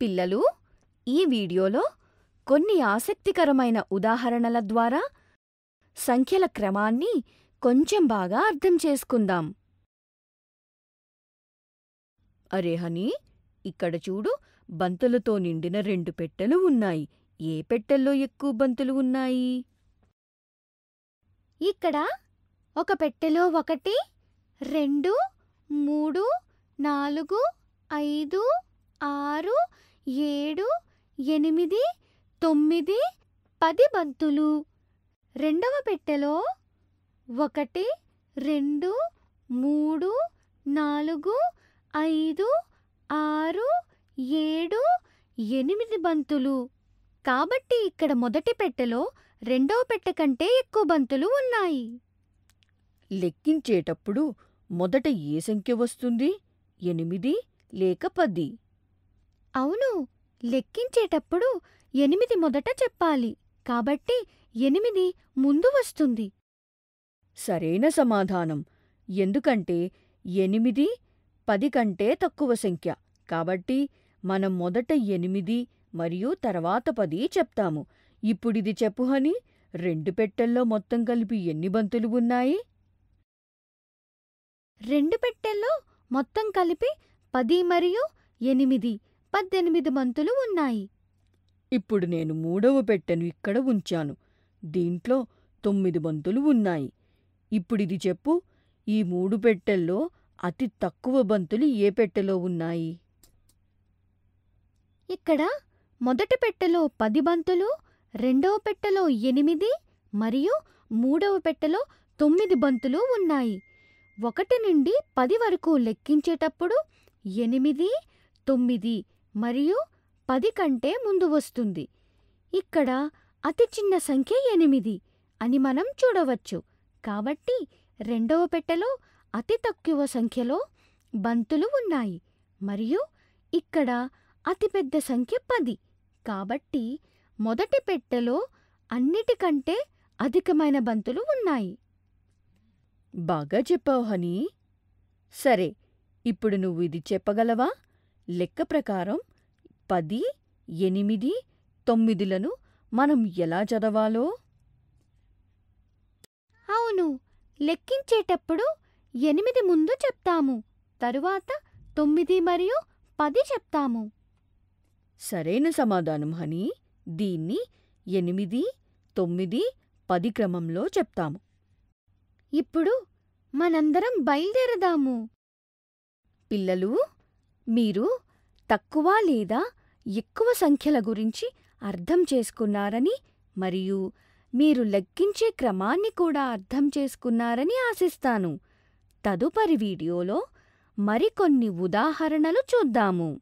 పిల్లలు ఈ వీడియోలో కొన్ని ఆసక్తికరమైన ఉదాహరణల ద్వారా సంఖ్యల క్రమాన్ని కొంచెం బాగా అర్థం చేసుకుందాం. అరే హనీ ఇక్కడ చూడు బంతులతో నిండిన రెండు పెట్టెలు ఉన్నాయి. ఏ పెట్టెల్లో ఎక్కువ బంతులు ఉన్నాయి? ఇక్కడ ఒక పెట్టెలో ఒకటి రెండు మూడు నాలుగు ఐదు ఆరు ఏడు ఎనిమిది తొమ్మిది పది బంతులు. రెండవ పెట్టెలో ఒకటి రెండు మూడు నాలుగు ఐదు ఆరు ఏడు ఎనిమిది బంతులు. కాబట్టి ఇక్కడ మొదటి పెట్టెలో రెండవ పెట్టె కంటే ఎక్కువ బంతులు ఉన్నాయి. లెక్కించేటప్పుడు మొదట ఏ సంఖ్య వస్తుంది? ఎనిమిది లేక పది. అవును లెక్కించేటప్పుడు ఎనిమిది మొదట చెప్పాలి. కాబట్టి ఎనిమిది ముందు వస్తుంది. సరైన సమాధానం. ఎందుకంటే ఎనిమిది పది కంటే తక్కువ సంఖ్య. కాబట్టి మనం మొదట ఎనిమిది మరియు తర్వాత పది చెప్తాము. ఇప్పుడిది చెప్పు హని. రెండు పెట్టెల్లో మొత్తం కలిపి ఎన్ని బంతులు ఉన్నాయి? రెండు పెట్టెల్లో మొత్తం కలిపి పది మరియు ఎనిమిది. పద్దెనిమిది బంతులు ఉన్నాయి. ఇప్పుడు నేను మూడవ పెట్టెను ఇక్కడ ఉంచాను. దీంట్లో తొమ్మిది బంతులు ఉన్నాయి. ఇప్పుడిది చెప్పు ఈ మూడు పెట్టెల్లో అతి తక్కువ బంతులు ఏ పెట్టెలో ఉన్నాయి? ఇక్కడ మొదటి పెట్టెలో పది బంతులు రెండవ పెట్టెలో ఎనిమిది మరియు మూడవ పెట్టెలో తొమ్మిది బంతులు ఉన్నాయి. ఒకటి నుండి పది వరకు లెక్కించేటప్పుడు ఎనిమిది తొమ్మిది మరియు పది కంటే ముందు వస్తుంది. ఇక్కడ అతి చిన్న సంఖ్య ఎనిమిది అని మనం చూడవచ్చు. కాబట్టి రెండవ పెట్టెలో అతి తక్కువ సంఖ్యలో బంతులు ఉన్నాయి. మరియు ఇక్కడ అతిపెద్ద సంఖ్య పది. కాబట్టి మొదటి పెట్టెలో అన్నిటికంటే అధికమైన బంతులు ఉన్నాయి. బాగా చెప్పావు హనీ. సరే ఇప్పుడు నువ్వు ఇది చెప్పగలవా? లెక్క ప్రకారం పది ఎనిమిది తొమ్మిదిలను మనం ఎలా చదవాలో? అవును. లెక్కించేటప్పుడు ఎనిమిది ముందు చెప్తాము తరువాత తొమ్మిది మరియు పది చెప్తాము. సరైన సమాధానం హనీ దీన్ని ఎనిమిది తొమ్మిది పది క్రమంలో చెప్తాము. ఇప్పుడు మనందరం బయలుదేరదాము. పిల్లలు మీరు తక్కువ లేదా ఎక్కువ సంఖ్యల గురించి అర్థం చేసుకున్నారని మరియు మీరు లెక్కించే క్రమాన్ని కూడా అర్థం చేసుకున్నారని ఆశిస్తాను. తదుపరి వీడియోలో మరికొన్ని ఉదాహరణలు చూద్దాము.